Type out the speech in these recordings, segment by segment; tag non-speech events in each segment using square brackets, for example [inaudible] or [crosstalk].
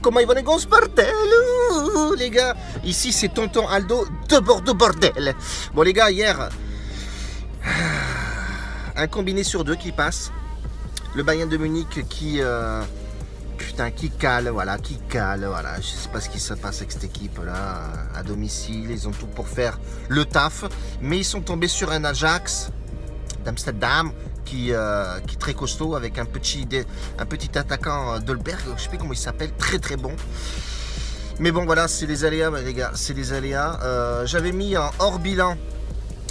comment ils vont les gosses bordel Les gars, ici c'est tonton Aldo de Bordeaux bordel. Bon les gars, hier, [sighs] un combiné sur deux qui passe. Le Bayern de Munich qui... euh, Putain, qui cale, voilà, qui cale, voilà. Je sais pas ce qui se passe avec cette équipe-là, à domicile. Ils ont tout pour faire le taf. Mais ils sont tombés sur un Ajax d'Amsterdam qui, euh, qui est très costaud avec un petit, un petit attaquant euh, Dolberg, je sais plus comment il s'appelle, très très bon. Mais bon, voilà, c'est les aléas, les gars, c'est les aléas. Euh, J'avais mis en hors bilan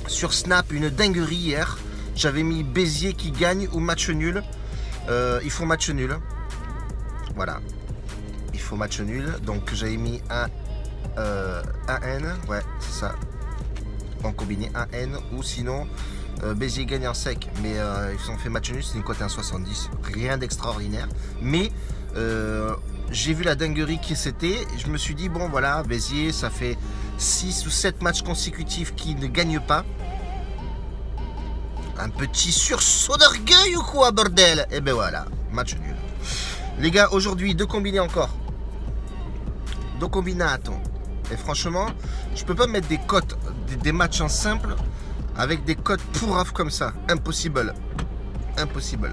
sur Snap une dinguerie hier. J'avais mis Béziers qui gagne ou match nul. Euh, il faut match nul. Voilà. Il faut match nul. Donc j'avais mis un, un N. Ouais, c'est ça. En combiné un N. Ou sinon, euh, Béziers gagne en sec. Mais euh, ils ont fait match nul. C'est une cote à 1,70. Rien d'extraordinaire. Mais euh, j'ai vu la dinguerie qui c'était. Je me suis dit, bon voilà, Béziers, ça fait 6 ou 7 matchs consécutifs qui ne gagnent pas. Un petit sursaut d'orgueil ou quoi, bordel? Et ben voilà, match nul. Les gars, aujourd'hui, deux combinés encore. Deux combinato. Et franchement, je peux pas mettre des cotes, des matchs en simple avec des cotes pourraves comme ça. Impossible. Impossible.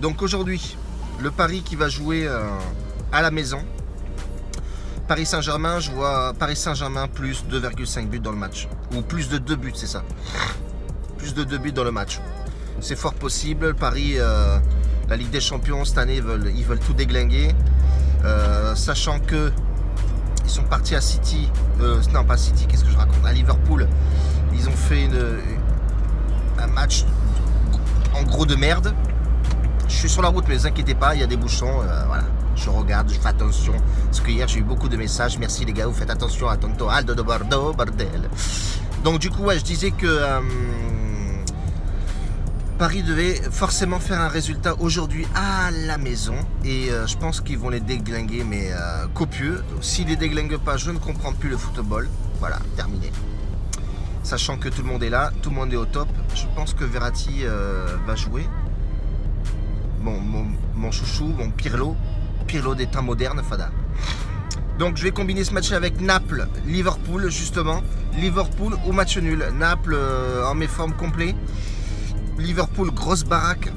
Donc aujourd'hui, le pari qui va jouer euh, à la maison. Paris Saint-Germain, je vois Paris Saint-Germain plus 2,5 buts dans le match. Ou plus de 2 buts, c'est ça. Plus de 2 buts dans le match. C'est fort possible. Paris, euh, la Ligue des Champions, cette année, ils veulent, ils veulent tout déglinguer. Euh, sachant que ils sont partis à City. non, pas City, qu'est-ce que je raconte? À Liverpool. Ils ont fait un match en gros de merde. Je suis sur la route, mais ne vous inquiétez pas, il y a des bouchons. euh, voilà. Je regarde, je fais attention. Parce que hier, j'ai eu beaucoup de messages. Merci les gars, vous faites attention à Tonto Aldo de Bordeaux, bordel. Donc, du coup, ouais, je disais que euh, Paris devait forcément faire un résultat aujourd'hui à la maison. Et euh, je pense qu'ils vont les déglinguer, mais copieux. S'ils les déglinguent pas, je ne comprends plus le football. Voilà, terminé. Sachant que tout le monde est là, tout le monde est au top. Je pense que Verratti euh, va jouer. Bon, mon, mon chouchou, mon Pirlo. Pirlo des temps modernes, Fada. Donc je vais combiner ce match avec Naples, Liverpool justement. Liverpool ou match nul. Naples euh, en méforme complet. Liverpool, grosse baraque.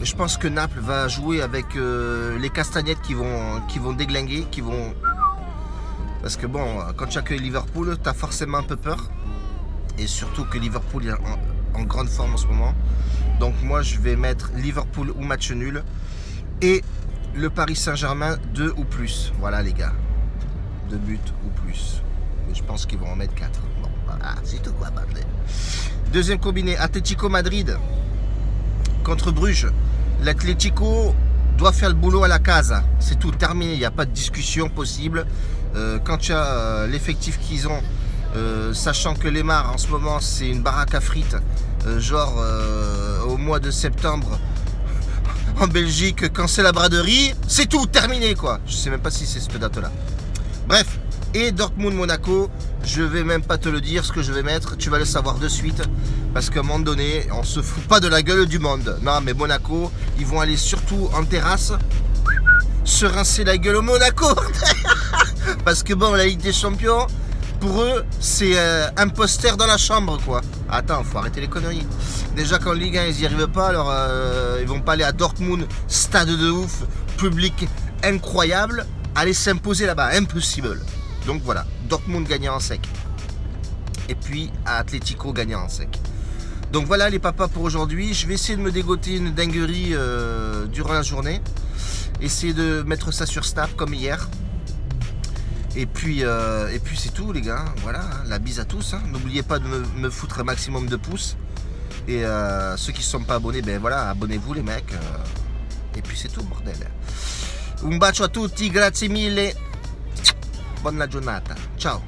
Je pense que Naples va jouer avec euh, les castagnettes qui vont, qui déglinguer, qui vont. Parce que bon, quand tu accueilles Liverpool, tu as forcément un peu peur. Et surtout que Liverpool est en, grande forme en ce moment. Donc moi je vais mettre Liverpool ou match nul. Et le Paris Saint-Germain 2 ou plus. Voilà les gars. 2 buts ou plus. Mais je pense qu'ils vont en mettre 4. Bon, voilà, c'est tout quoi, bordel. Deuxième combiné, Atlético Madrid contre Bruges. L'Atlético doit faire le boulot à la casa. C'est tout, terminé. Il n'y a pas de discussion possible. Euh, quand tu as euh, l'effectif qu'ils ont, euh, sachant que Lemar en ce moment c'est une baraque à frites, euh, genre euh, au mois de septembre [laughs] en Belgique, quand c'est la braderie, c'est tout, terminé quoi. Je sais même pas si c'est cette date-là. Bref, et Dortmund-Monaco, je vais même pas te le dire ce que je vais mettre, tu vas le savoir de suite. Parce qu'à un moment donné, on se fout pas de la gueule du monde. Non, mais Monaco, ils vont aller surtout en terrasse se rincer la gueule au Monaco. [laughs] Parce que bon, la Ligue des Champions, pour eux, c'est euh, un poster dans la chambre, quoi. Attends, faut arrêter les conneries. Déjà qu'en Ligue 1, ils y arrivent pas, alors euh, ils vont pas aller à Dortmund, stade de ouf, public incroyable, aller s'imposer là-bas, impossible. Donc voilà, Dortmund gagnant en sec. Et puis Atletico gagnant en sec. Donc voilà les papas pour aujourd'hui. Je vais essayer de me dégoter une dinguerie euh, durant la journée. Essayer de mettre ça sur Snap comme hier. Et puis, euh, et puis c'est tout les gars. Voilà, hein. la bise à tous. hein. N'oubliez pas de me, foutre un maximum de pouces. Et euh, ceux qui ne sont pas abonnés, ben voilà, abonnez-vous les mecs. euh. et puis c'est tout bordel. Un bacio a tutti, grazie mille. Buona giornata. Ciao.